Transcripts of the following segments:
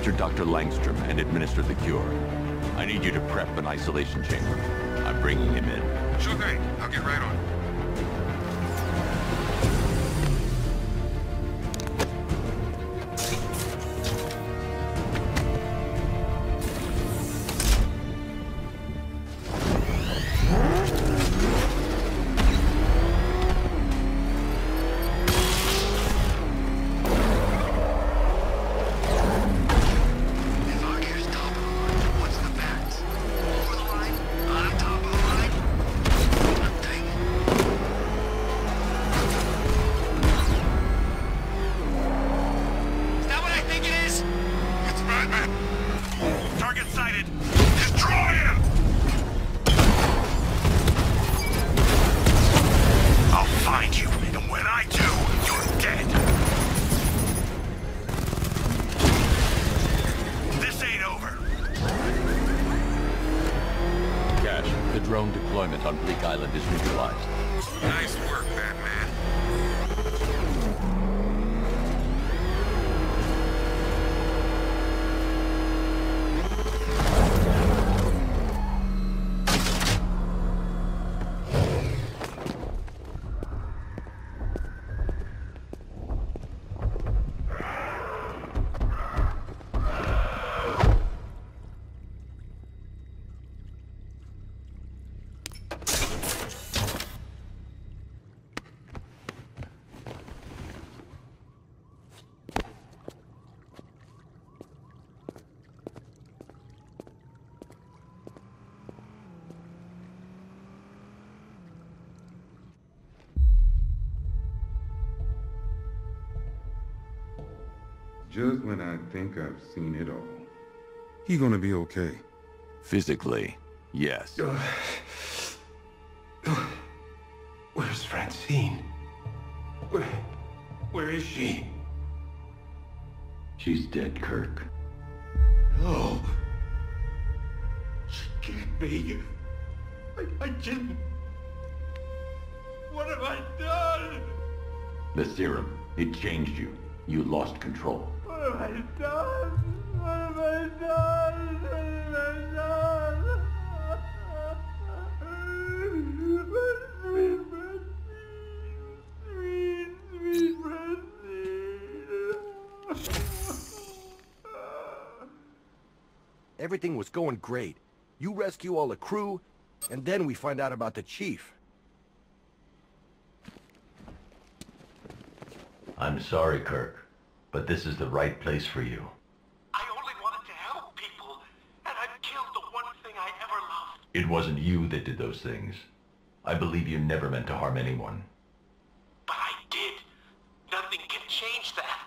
Captured Dr. Langstrom and administered the cure. I need you to prep an isolation chamber. I'm bringing him in. Sure thing. I'll get right on. Just when I think I've seen it all. He gonna be okay. Physically, yes. Where's Francine? Where... where is she? She's dead, Kirk. No. She can't be. I, I didn't... What have I done? The serum, it changed you. You lost control. Have I done? What have I done? What have I done? Everything was going great. You rescue all the crew, and then we find out about the chief. I'm sorry, Kirk, but this is the right place for you. I only wanted to help people, and I've killed the one thing I ever loved. It wasn't you that did those things. I believe you never meant to harm anyone. But I did. Nothing can change that.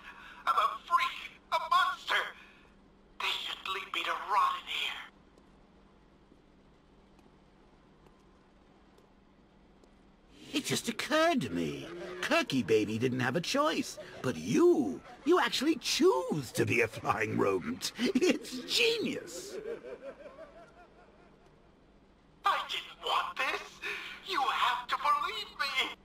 I'm a freak, a monster. They should leave me to rot in here. It just occurred to me. Kirky baby didn't have a choice. But you, you actually choose to be a flying rodent. It's genius. I didn't want this. You have to believe me.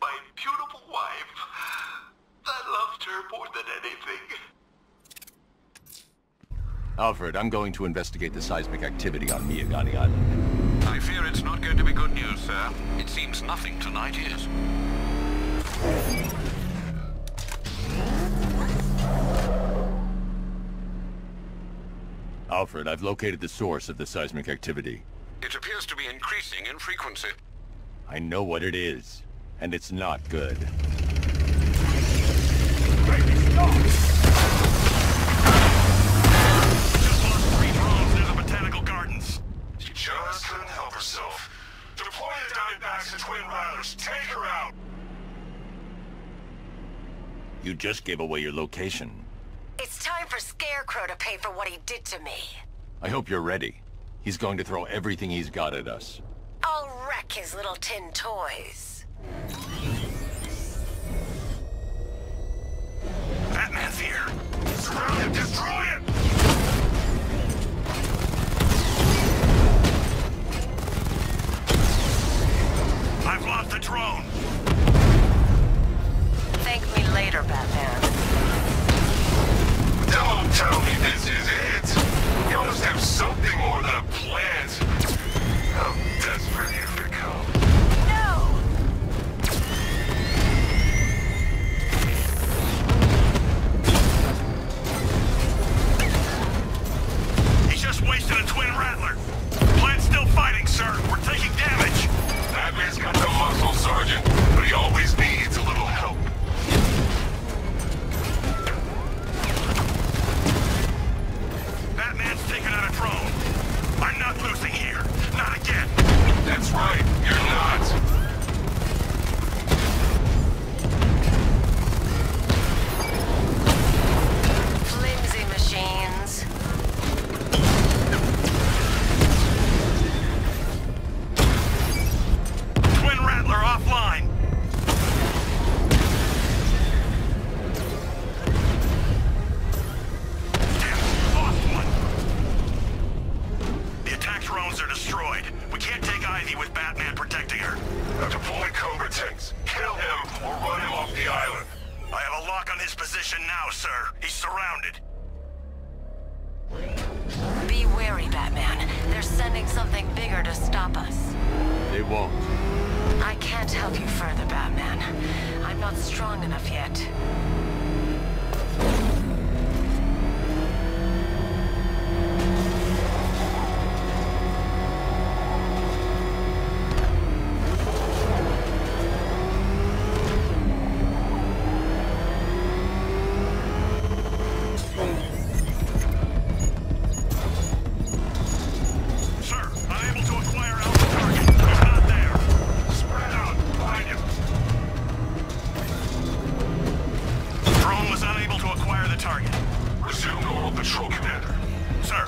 My beautiful wife. I loved her more than anything. Alfred, I'm going to investigate the seismic activity on Miagani Island. I fear it's not going to be good news, sir. It seems nothing tonight is. Alfred, I've located the source of the seismic activity. It appears to be increasing in frequency. I know what it is, and it's not good. Just You just gave away your location. It's time for Scarecrow to pay for what he did to me. I hope you're ready. He's going to throw everything he's got at us. I'll wreck his little tin toys. Batman's here. Surround him. Destroy him. I've lost the drone thank me later, Batman. Don't tell me this is it! You must have something more than a plant! I'm desperate here for cold. No! He's just wasted a twin rattler. Plant's still fighting, sir. We're taking damage. Batman's got the muscle, Sergeant. But he always needs. out a drone. I'm not losing here. Not again. That's right. target. Resume normal patrol, Commander. Sir,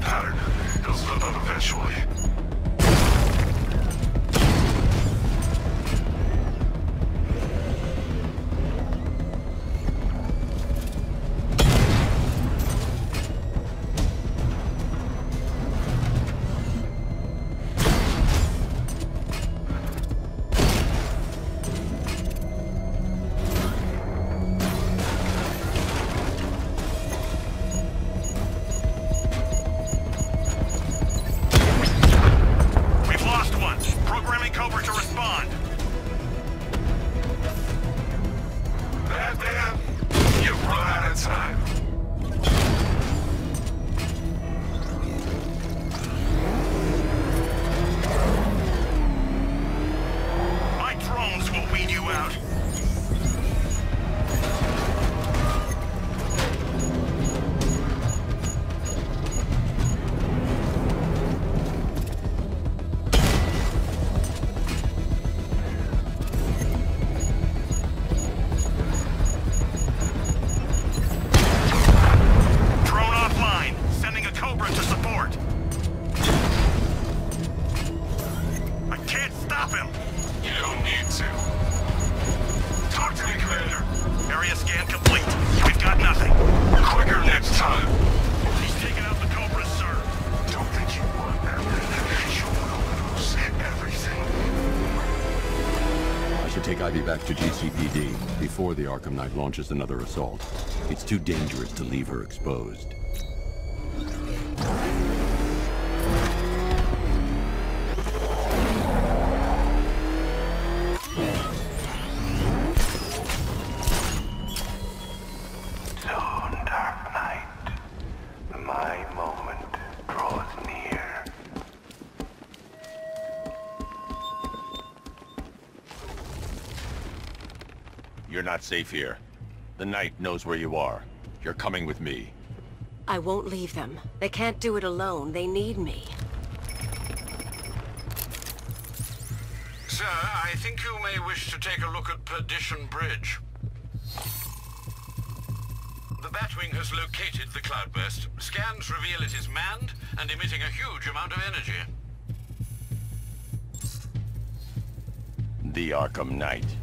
pattern. It'll slip up eventually. to GCPD before the Arkham Knight launches another assault. It's too dangerous to leave her exposed. Not safe here. The Knight knows where you are. You're coming with me. I won't leave them. They can't do it alone. They need me. Sir, I think you may wish to take a look at Perdition Bridge. The Batwing has located the cloudburst. Scans reveal it is manned and emitting a huge amount of energy. The Arkham Knight.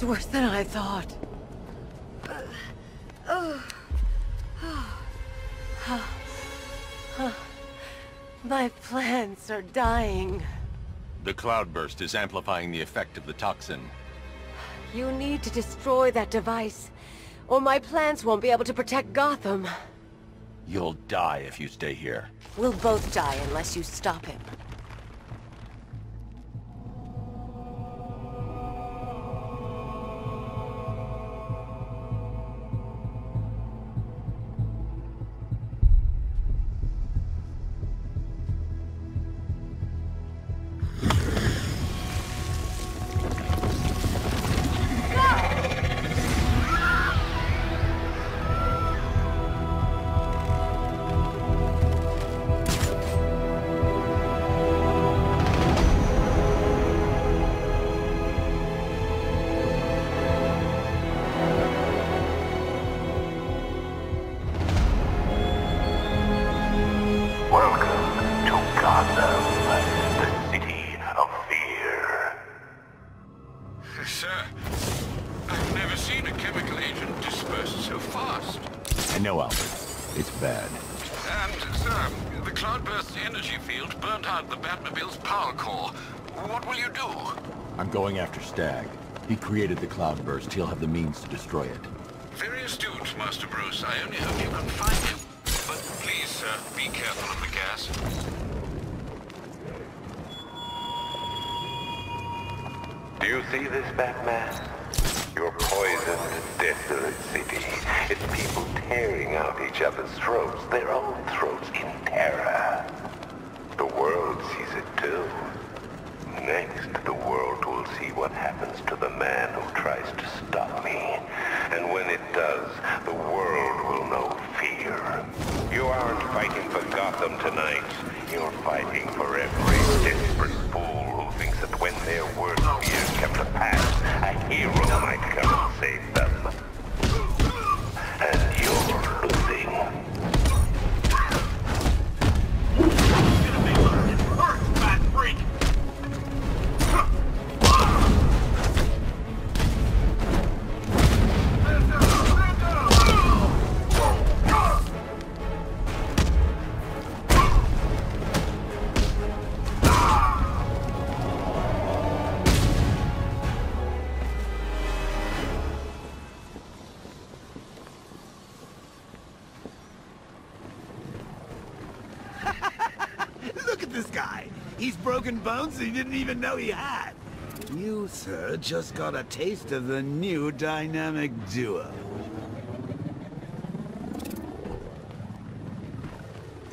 It's worse than I thought. My plants are dying. The cloudburst is amplifying the effect of the toxin. You need to destroy that device, or my plants won't be able to protect Gotham. You'll die if you stay here. We'll both die unless you stop him. Created the cloudburst. He'll have the means to destroy it. Very astute, Master Bruce. I only hope you can find him. But please, sir, be careful of the gas. Do you see this, Batman? Your poisoned, desolate city. It's people tearing out each other's throats, their own throats in terror. The world sees it too. Next, the world will see what happens to the man who tries to stop me. And when it does, the world will know fear. You aren't fighting for Gotham tonight. You're fighting for every desperate fool who thinks that when their worst fears come to pass, a hero might come and save them. Bones he didn't even know he had. You, sir, just got a taste of the new dynamic duo.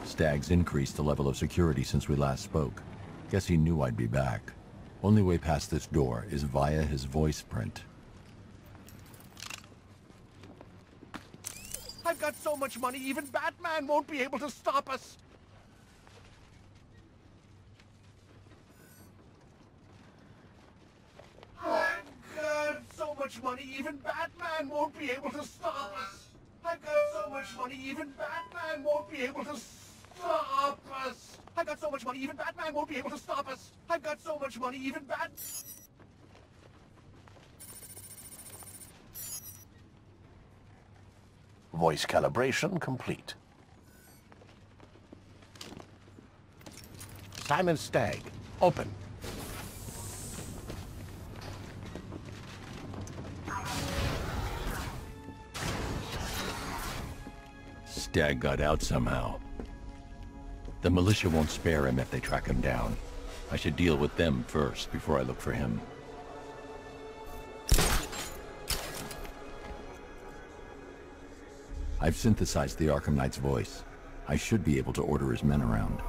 Stagg's increased the level of security since we last spoke. Guess he knew I'd be back. Only way past this door is via his voice print. I've got so much money, even Batman won't be able to stop us. I've got so much money, even Batman won't be able to stop us. I've got so much money, even Batman won't be able to stop us. I've got so much money, even Batman won't be able to stop us. I've got so much money, even Bat... Voice calibration complete. Simon Stagg, open. Stagg got out somehow. The militia won't spare him if they track him down. I should deal with them first before I look for him. I've synthesized the Arkham Knight's voice. I should be able to order his men around.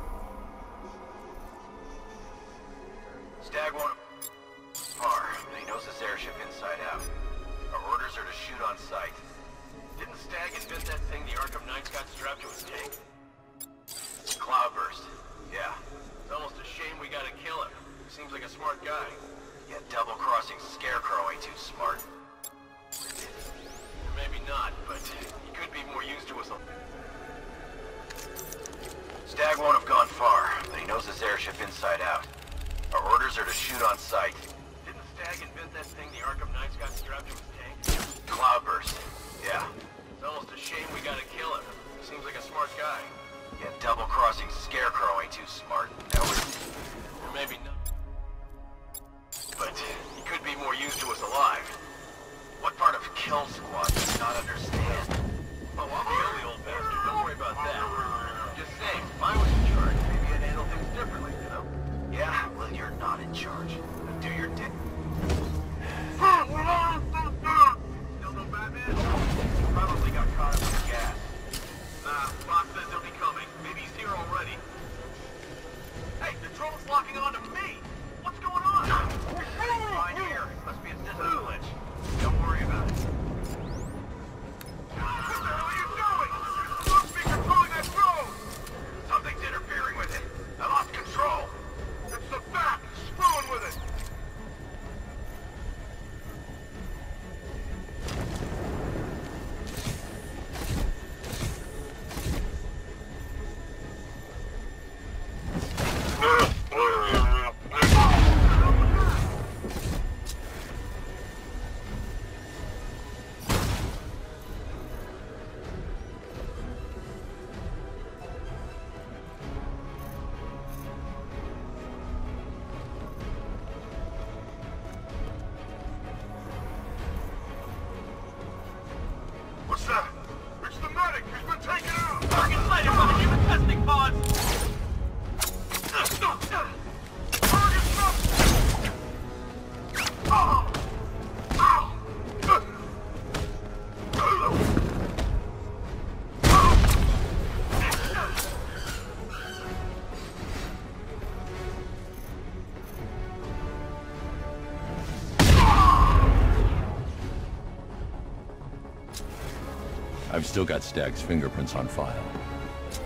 Still got Stagg's fingerprints on file.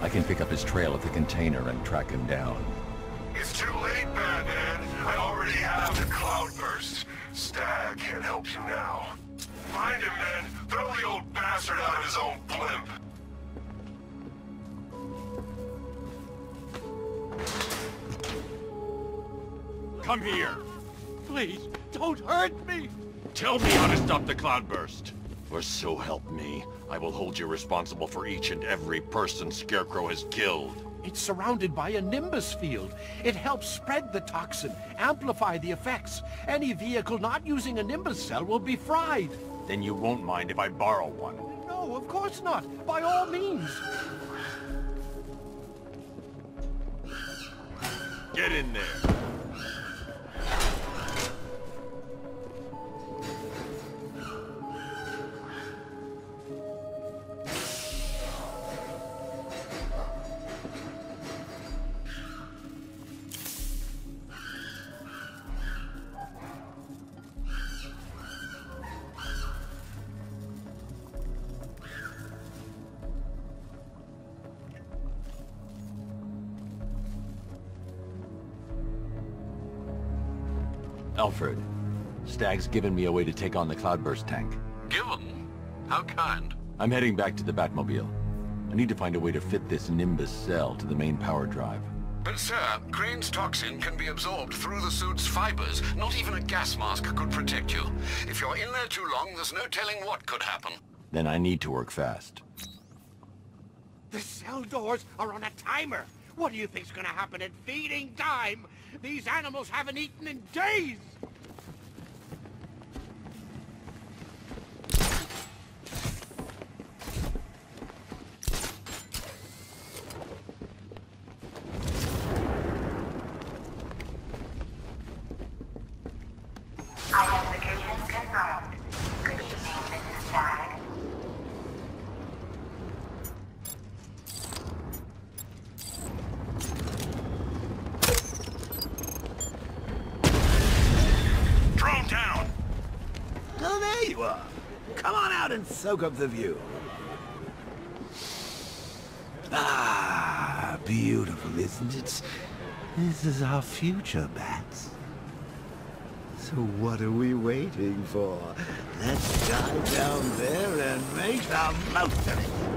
I can pick up his trail at the container and track him down. It's too late, Batman. I already have the Cloudburst. Stag can't help you now. Find him, then. Throw the old bastard out of his own blimp. Come here. Please, don't hurt me. Tell me how to stop the cloudburst. Or so help me, I will hold you responsible for each and every person Scarecrow has killed. It's surrounded by a Nimbus field. It helps spread the toxin, amplify the effects. Any vehicle not using a Nimbus cell will be fried. Then you won't mind if I borrow one. No, of course not. By all means. Get in there. Alfred, Stagg's given me a way to take on the Cloudburst tank. Given? How kind? I'm heading back to the Batmobile. I need to find a way to fit this Nimbus cell to the main power drive. But sir, Crane's toxin can be absorbed through the suit's fibers. Not even a gas mask could protect you. If you're in there too long, there's no telling what could happen. Then I need to work fast. The cell doors are on a timer. What do you think's gonna happen at feeding time? These animals haven't eaten in days! Identification confirmed. Good evening, Mrs. Stagg. Drone down! Oh, there you are. Come on out and soak up the view. Ah, beautiful, isn't it? This is our future, Bats. So what are we waiting for? Let's dive down there and make the most of it.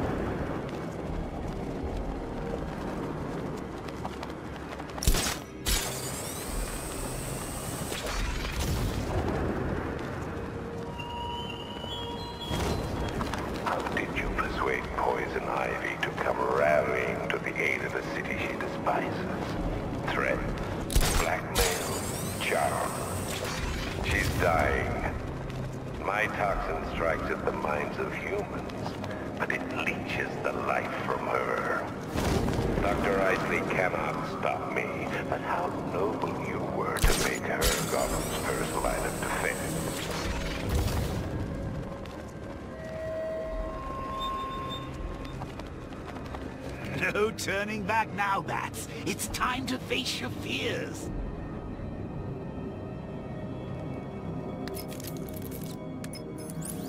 No turning back now, Bats. It's time to face your fears.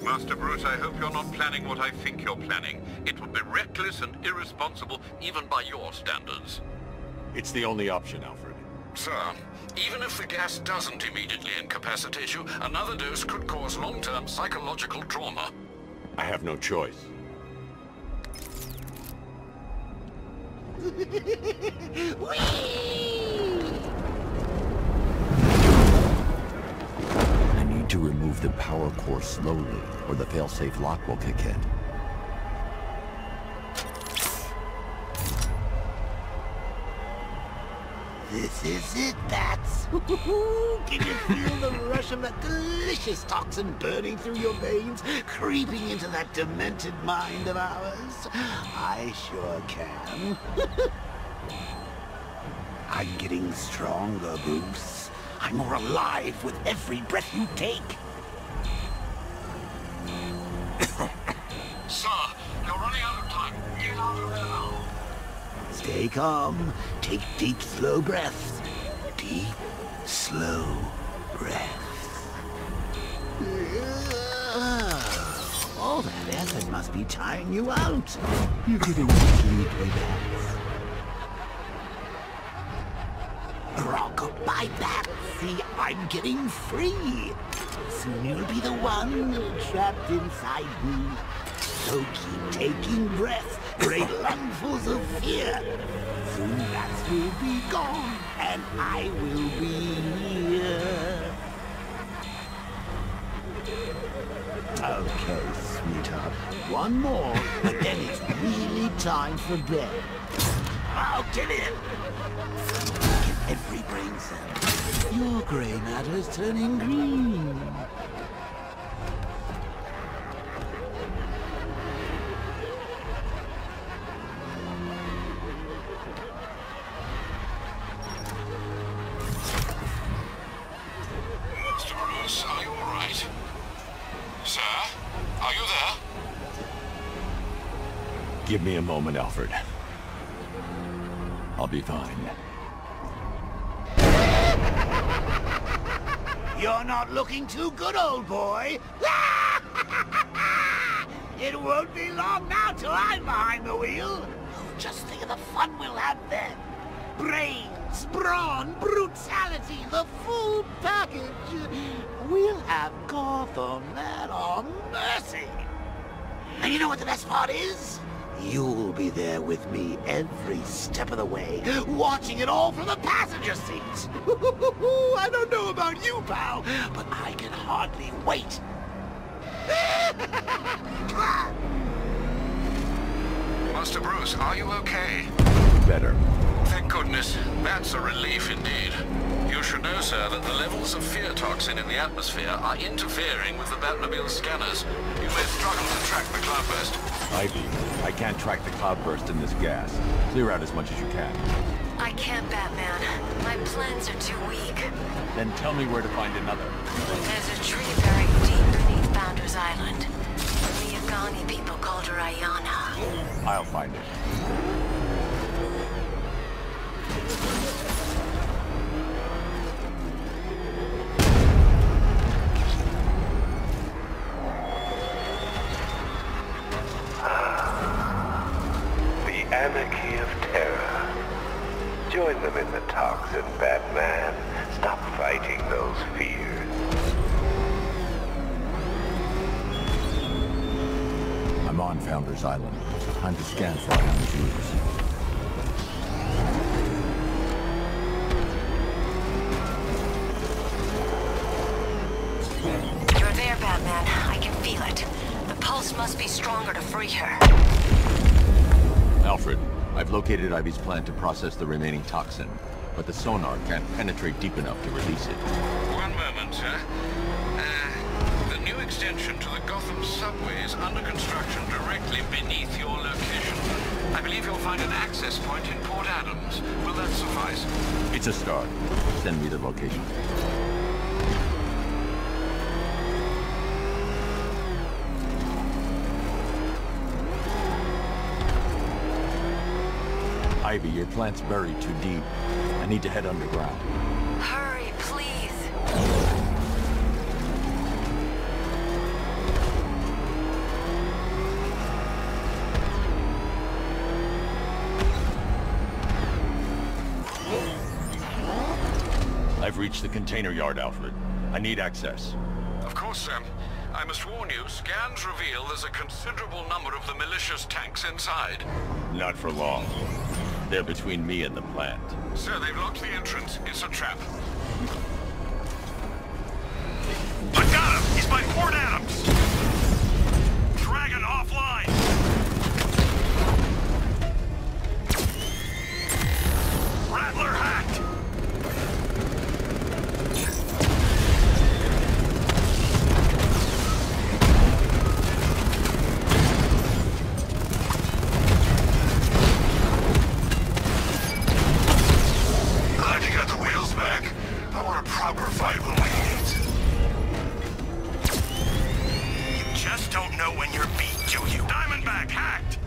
Master Bruce, I hope you're not planning what I think you're planning. It would be reckless and irresponsible, even by your standards. It's the only option, Alfred. Sir, even if the gas doesn't immediately incapacitate you, another dose could cause long-term psychological trauma. I have no choice. I need to remove the power core slowly, or the failsafe lock will kick in. Is it, Bats. Can you feel the rush of that delicious toxin burning through your veins, creeping into that demented mind of ours? I sure can. I'm getting stronger, Bruce. I'm more alive with every breath you take. Sir, you're running out of time. Get out of there now. Stay calm. Take deep, slow breaths. Deep, slow breaths. All that effort must be tiring you out. You're getting sleepy, Bats. Rock-a-bye, Bats. See, I'm getting free. Soon you'll be the one trapped inside me. So keep taking breaths, great lungfuls of fear. Soon bats will be gone, and I will be here. Okay, sweetheart. One more, but then it's really time for bed. I'll get in. Every brain cell. Your gray matter's turning green. Give me a moment, Alfred. I'll be fine. You're not looking too good, old boy. it won't be long now till I'm behind the wheel. Just think of the fun we'll have then. Brains, brawn, brutality, the full package. We'll have Gotham at our mercy. And you know what the best part is? You'll be there with me every step of the way, watching it all from the passenger seat. I don't know about you, pal, but I can hardly wait. Master Bruce, are you okay? Better. Thank goodness. That's a relief indeed. You should know, sir, that the levels of fear toxin in the atmosphere are interfering with the Batmobile scanners. You may struggle to track the cloudburst. Ivy, I can't track the cloudburst in this gas. Clear out as much as you can. I can't, Batman. My plans are too weak. Then tell me where to find another. There's a tree buried deep beneath Founders Island. The Agani people called her Ayana. I'll find it. Founders Island. Time to scan for I've located Ivy's plant to process the remaining toxin, but the sonar can't penetrate deep enough to release it. One moment, sir. Uh, the new extension to the Gotham subway is under construction directly beneath your location. I believe you'll find an access point in Port Adams. Will that suffice? It's a start. Send me the location. Ivy, your plant's buried too deep. I need to head underground. Hurry, please. I've reached the container yard, Alfred. I need access. Of course, Sam. I must warn you, scans reveal there's a considerable number of the malicious tanks inside. Not for long. They're between me and the plant. Sir, they've locked the entrance. It's a trap. Don't know when you're beat, do you? Diamondback hacked!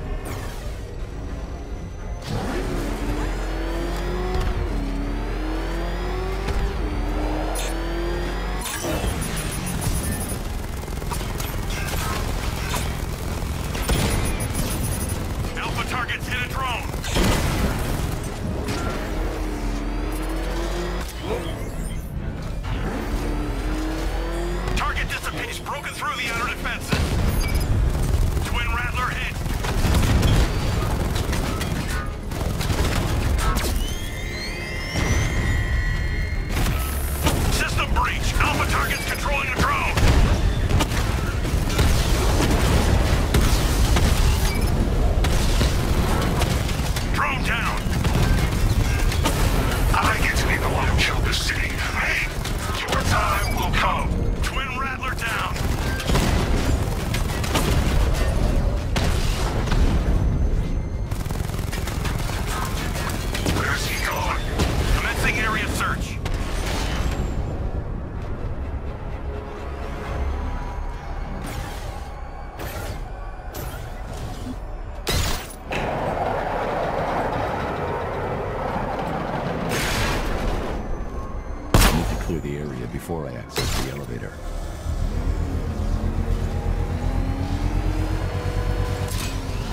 Before I access the elevator.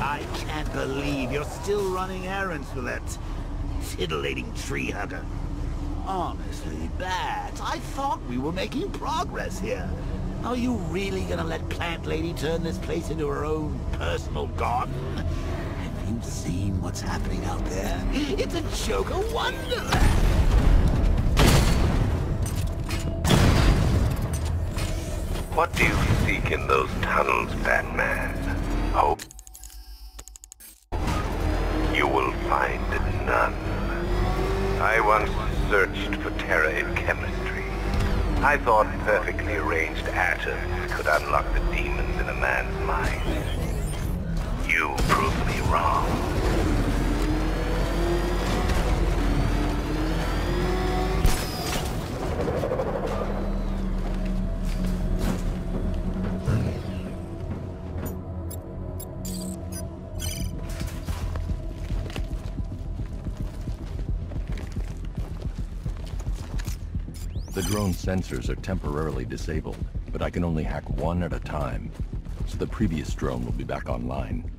I can't believe you're still running errands for that titillating tree hugger. Honestly, Bat, I thought we were making progress here. Are you really gonna let Plant Lady turn this place into her own personal garden? Have you seen what's happening out there? It's a Joker wonderland! What do you seek in those tunnels, Batman? Hope? You will find none. I once searched for terror in chemistry. I thought perfectly arranged atoms could unlock The drone sensors are temporarily disabled, but I can only hack one at a time, so the previous drone will be back online.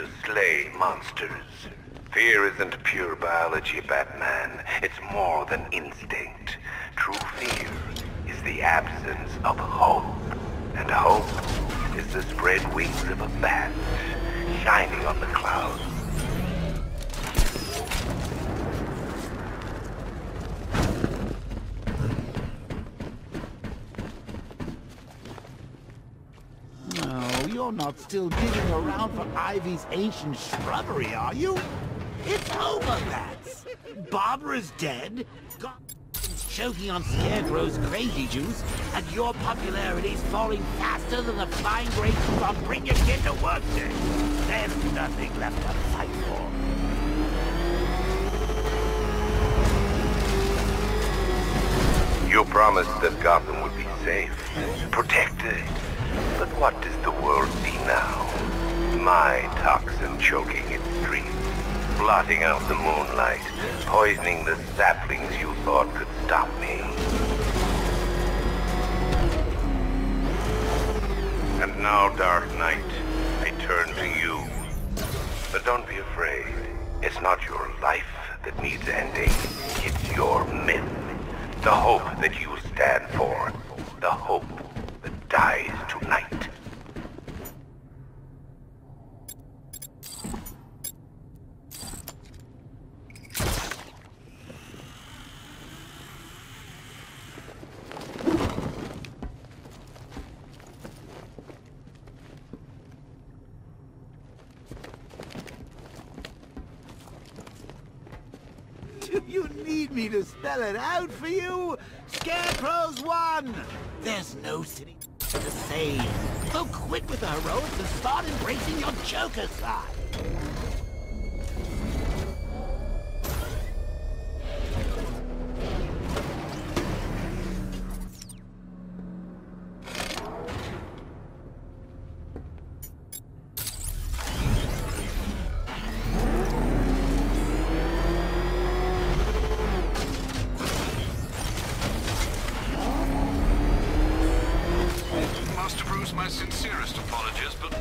To slay monsters. Fear isn't pure biology, Batman. It's more than instinct. True fear is the absence of hope. And hope is the spread wings of a bat, shining on the clouds. No, you're not still digging around for Ivy's ancient shrubbery, are you? It's over, Bats. Barbara's dead. Gotham's choking on Scarecrow's crazy juice, and your popularity's falling faster than the Flying Graysons on Bring Your Kid to Work Day. There's nothing left to fight for. You promised that Gotham would be safe, protected. But what does the world see now? My toxin choking its streets, blotting out the moonlight, poisoning the saplings you thought could stop me. And now, Dark Knight, I turn to you. But don't be afraid. It's not your life that needs ending. It's your myth. The hope that you stand for. The hope dies tonight. Do you need me to spell it out for you? Scarecrow's won! There's no city to save. So quit with the heroics and start embracing your Joker side.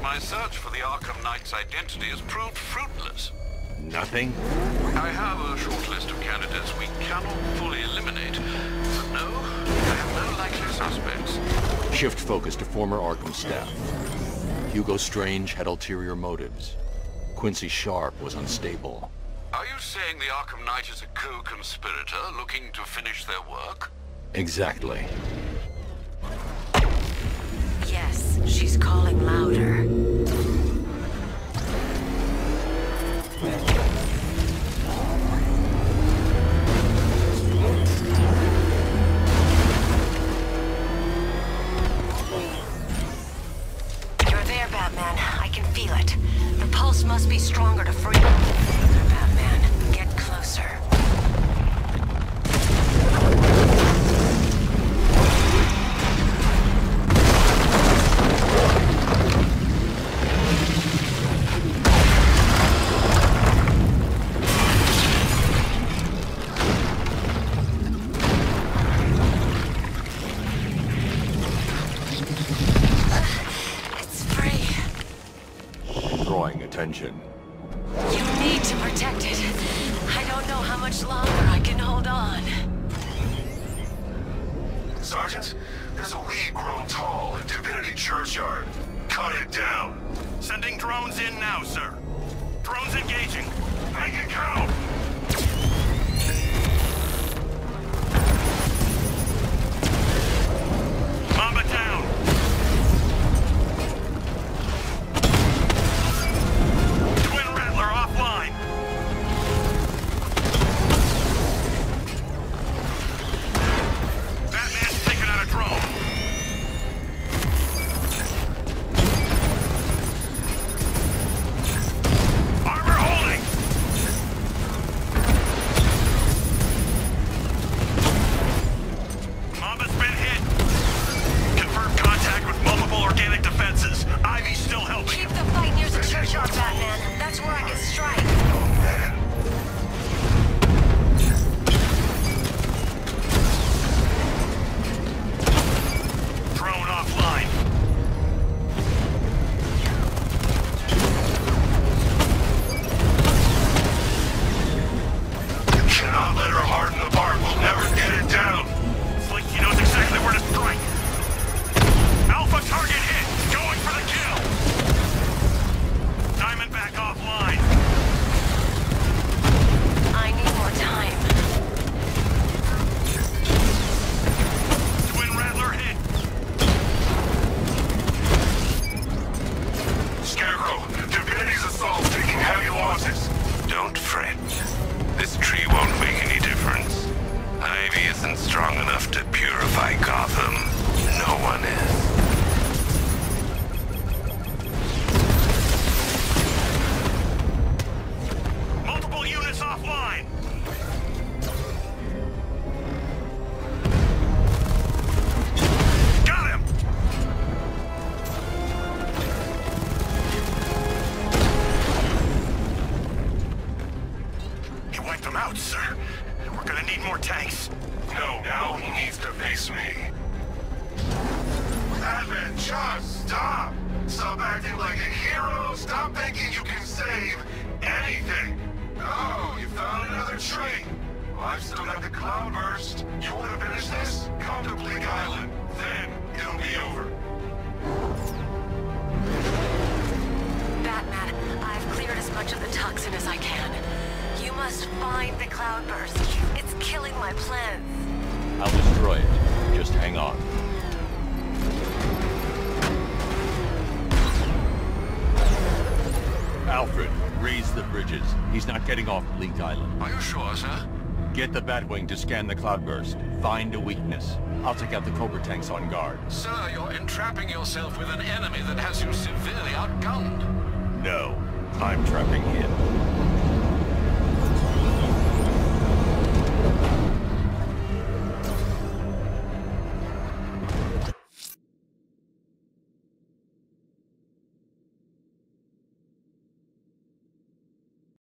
My search for the Arkham Knight's identity has proved fruitless. Nothing? I have a short list of candidates we cannot fully eliminate. But no, I have no likely suspects. Shift focus to former Arkham staff. Hugo Strange had ulterior motives. Quincy Sharp was unstable. Are you saying the Arkham Knight is a co-conspirator looking to finish their work? Exactly. Yes, she's calling louder. feel it. The pulse must be stronger to free. Attention. Wiped them out, sir. We're gonna need more tanks. No, now he needs to face me. Batman, just stop! Stop acting like a hero! Stop thinking you can save anything! Oh, you found another tree! Well, I've still got the Cloudburst. You want to finish this? Come to Bleak Island. Then, it'll be over. Batman, I've cleared as much of the toxin as I can. You must find the cloudburst. It's killing my plans. I'll destroy it. Just hang on. Alfred, raise the bridges. He's not getting off Bleak Island. Are you sure, sir? Get the Batwing to scan the cloudburst. Find a weakness. I'll take out the Cobra tanks on guard. Sir, you're entrapping yourself with an enemy that has you severely outgunned. No, I'm trapping him.